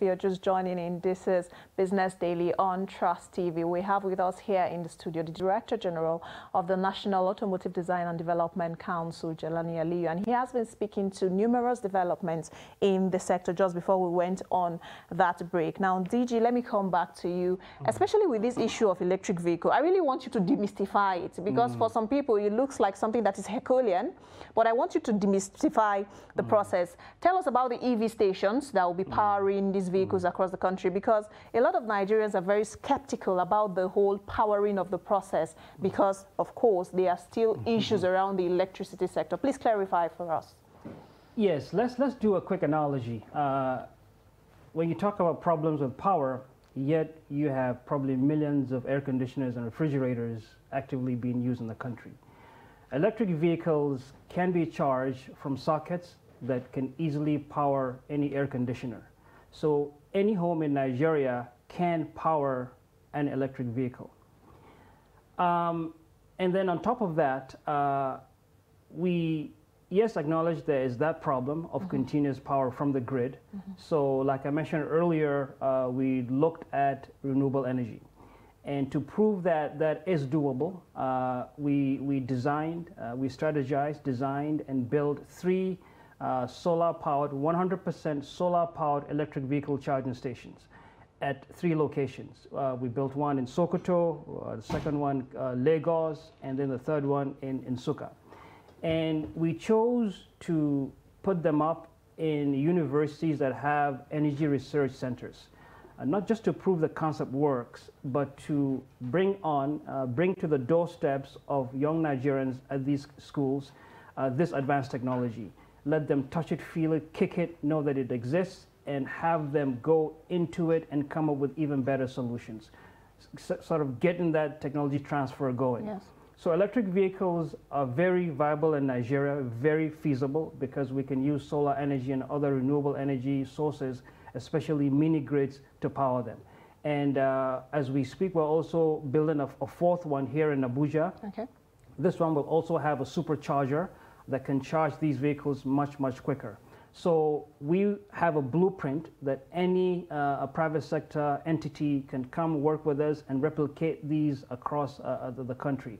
if you're just joining in, this is Business Daily on Trust TV. We have with us here in the studio the Director General of the National Automotive Design and Development Council, Jelani Aliyu, and he has been speaking to numerous developments in the sector just before we went on that break. Now, DG, let me come back to you, mm. especially with this issue of electric vehicle. I really want you to demystify it because mm. for some people it looks like something that is Herculean, but I want you to demystify the mm. process. Tell us about the EV stations that will be powering these vehicles across the country because a lot of Nigerians are very skeptical about the whole powering of the process because, of course, there are still issues around the electricity sector. Please clarify for us. Yes, let's, let's do a quick analogy. Uh, when you talk about problems with power, yet you have probably millions of air conditioners and refrigerators actively being used in the country. Electric vehicles can be charged from sockets that can easily power any air conditioner. So any home in Nigeria can power an electric vehicle. Um, and then on top of that, uh, we yes acknowledge there is that problem of mm -hmm. continuous power from the grid. Mm -hmm. So like I mentioned earlier, uh, we looked at renewable energy. And to prove that that is doable, uh, we, we designed, uh, we strategized, designed, and built three uh, solar powered, 100% solar powered electric vehicle charging stations at three locations. Uh, we built one in Sokoto, uh, the second one uh, Lagos, and then the third one in, in Nsukka. And we chose to put them up in universities that have energy research centers. Uh, not just to prove the concept works, but to bring on, bring to the doorsteps of young Nigerians at these schools this advanced technology let them touch it, feel it, kick it, know that it exists, and have them go into it and come up with even better solutions. S sort of getting that technology transfer going. Yes. So electric vehicles are very viable in Nigeria, very feasible because we can use solar energy and other renewable energy sources, especially mini grids, to power them. And uh, as we speak, we're also building a, a, fourth one here in Abuja. Okay. This one will also have a supercharger that can charge these vehicles much, much quicker. So we have a blueprint that any uh, private sector entity can come work with us and replicate these across uh, uh the, the country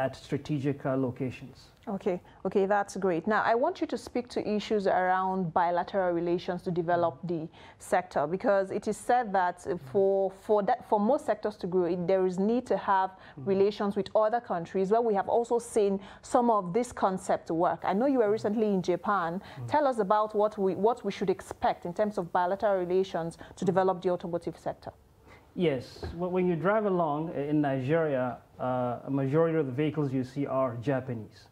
at strategic uh, locations. Okay, okay, that's great. Now, I want you to speak to issues around bilateral relations to develop the sector because it is said that for for that for most sectors to grow, it, there is need to have mm-hmm. relations with other countries where we have also seen some of this concept work. I know you were recently in Japan. Mm -hmm. Tell us about what we what we should expect in terms of bilateral relations to develop the automotive sector. Yes, when you drive along in Nigeria, uh, a majority of the vehicles you see are Japanese.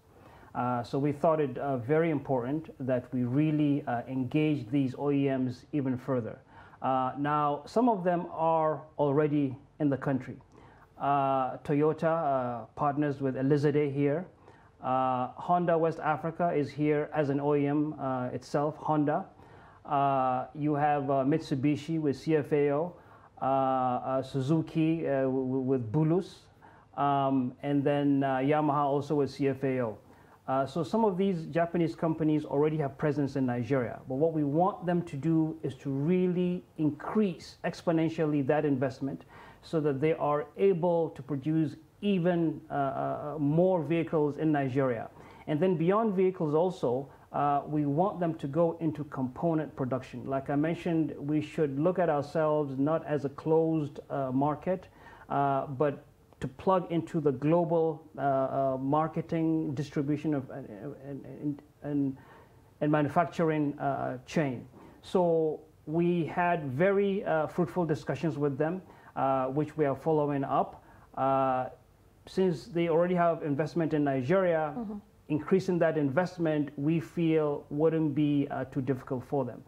Uh, so we thought it uh, very important that we really uh, engage these OEMs even further. Uh, now, some of them are already in the country. Uh, Toyota partners with Elizade here. Honda West Africa is here as an OEM itself, Honda. you have Mitsubishi with CFAO. Uh, uh, Suzuki uh, with Bulus, um, and then Yamaha also with CFAO. Uh, so some of these Japanese companies already have presence in Nigeria, but what we want them to do is to really increase exponentially that investment so that they are able to produce even uh, uh, more vehicles in Nigeria. And then beyond vehicles also, uh, we want them to go into component production. Like I mentioned, we should look at ourselves not as a closed uh, market, uh, but to plug into the global uh, uh, marketing, distribution of, and, and, and manufacturing chain. So we had very fruitful discussions with them, which we are following up. since they already have investment in Nigeria, mm -hmm increasing that investment, we feel wouldn't be uh, too difficult for them.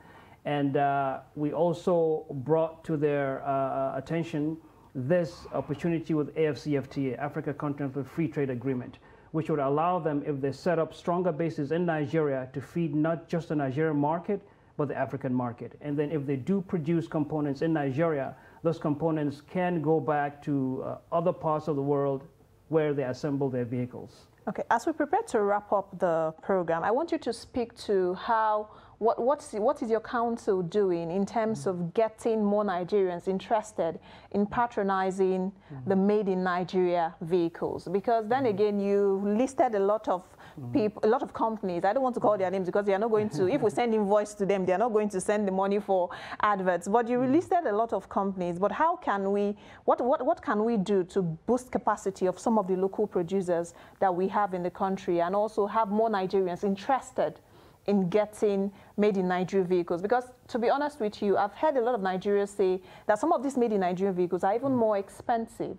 And uh, we also brought to their uh, uh attention this opportunity with AFCFTA, Africa Continental Free Trade Agreement, which would allow them, if they set up stronger bases in Nigeria, to feed not just the Nigerian market, but the African market. And then if they do produce components in Nigeria, those components can go back to uh, other parts of the world where they assemble their vehicles. Okay, as we prepare to wrap up the program, I want you to speak to how what, what's, what is your council doing in terms of getting more Nigerians interested in patronizing mm the made in Nigeria vehicles? Because then mm-hmm. again, you listed a lot of mm-hmm. people, a lot of companies. I don't want to call their names because they are not going to, if we send invoice to them, they are not going to send the money for adverts. But you mm-hmm. listed a lot of companies. But how can we, what, what, what can we do to boost capacity of some of the local producers that we have in the country and also have more Nigerians interested in getting made in Nigeria vehicles? Because to be honest with you, I've heard a lot of Nigerians say that some of these made in Nigeria vehicles are even more expensive.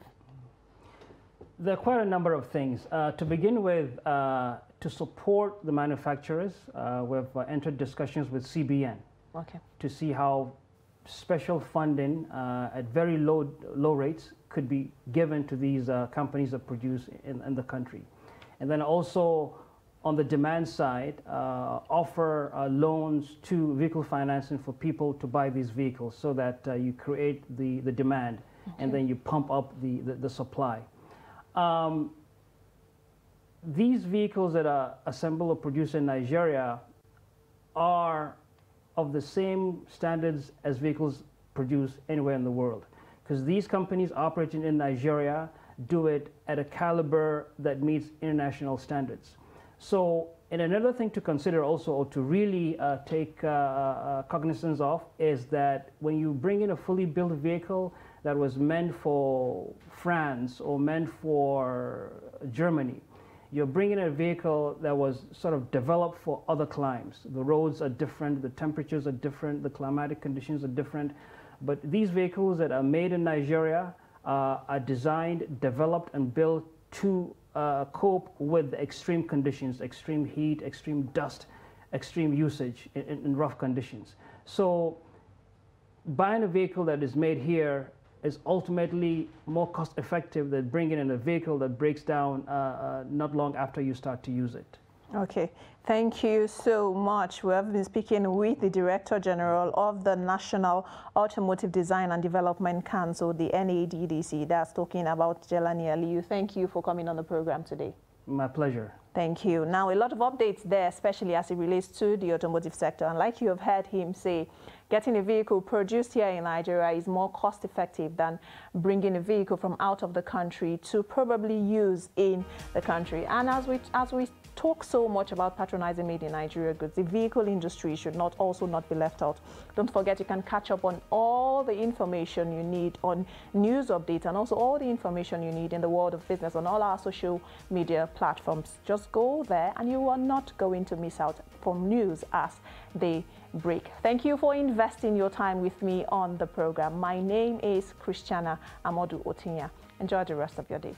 There are quite a number of things. Uh, to begin with, uh, to support the manufacturers, uh, we've uh, entered discussions with CBN okay. to see how special funding uh, at very low, low rates could be given to these uh, companies that produce in, in the country. And then also on the demand side, uh, offer uh, loans to vehicle financing for people to buy these vehicles so that uh, you create the, the demand okay. and then you pump up the, the, the supply. Um, these vehicles that are assembled or produced in Nigeria are of the same standards as vehicles produced anywhere in the world. Because these companies operating in Nigeria do it at a caliber that meets international standards. So, and another thing to consider also, or to really uh, take uh, uh, cognizance of, is that when you bring in a fully built vehicle that was meant for France or meant for Germany, you're bringing a vehicle that was sort of developed for other climes. The roads are different, the temperatures are different, the climatic conditions are different. But these vehicles that are made in Nigeria uh, are designed, developed, and built to uh, cope with extreme conditions, extreme heat, extreme dust, extreme usage in, in, rough conditions. So buying a vehicle that is made here is ultimately more cost effective than bringing in a vehicle that breaks down uh, uh, not long after you start to use it. Okay, thank you so much. We have been speaking with the Director General of the National Automotive Design and Development Council, the NADDC, that's talking about Jelani Aliyu. Thank you for coming on the program today. My pleasure. Thank you. Now, a lot of updates there, especially as it relates to the automotive sector. And like you have heard him say, getting a vehicle produced here in Nigeria is more cost effective than bringing a vehicle from out of the country to probably use in the country. And as we, as we talk so much about patronizing made in Nigeria goods, the vehicle industry should not also not be left out. Don't forget you can catch up on all the information you need on news updates and also all the information you need in the world of business on all our social media platforms. Just go there and you are not going to miss out from news as they break. Thank you for investing your time with me on the program. My name is Christiana Amodu Otinya. Enjoy the rest of your day.